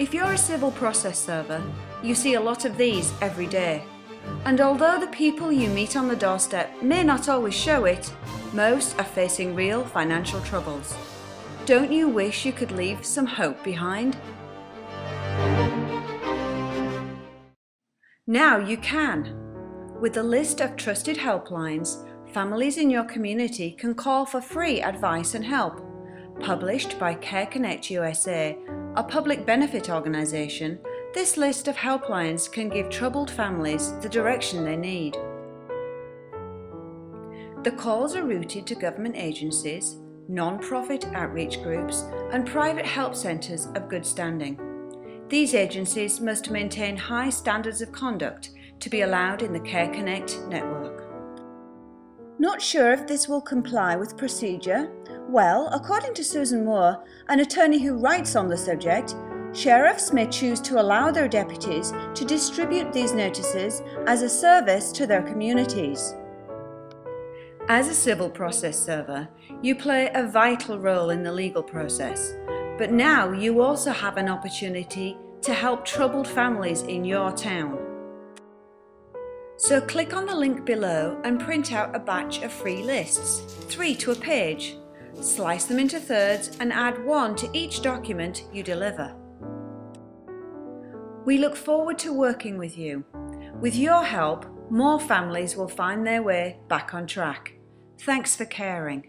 a civil process server, you see a lot of these every day. And although the people you meet on the doorstep may not always show it, most are facing real financial troubles. Don't you wish you could leave some hope behind? Now you can. With a list of trusted helplines, families in your community can call for free advice and help. Published by CareConnect USA, a public benefit organisation, this list of helplines can give troubled families the direction they need. The calls are routed to government agencies, non-profit outreach groups and private help centres of good standing. These agencies must maintain high standards of conduct to be allowed in the CareConnect network. Not sure if this will comply with procedure? Well, according to Susan Moore, an attorney who writes on the subject, sheriffs may choose to allow their deputies to distribute these notices as a service to their communities. As a civil process server, you play a vital role in the legal process, but now you also have an opportunity to help troubled families in your town. So click on the link below and print out a batch of free lists, three to a page. Slice them into thirds and add one to each document you deliver. We look forward to working with you. With your help, more families will find their way back on track. Thanks for caring.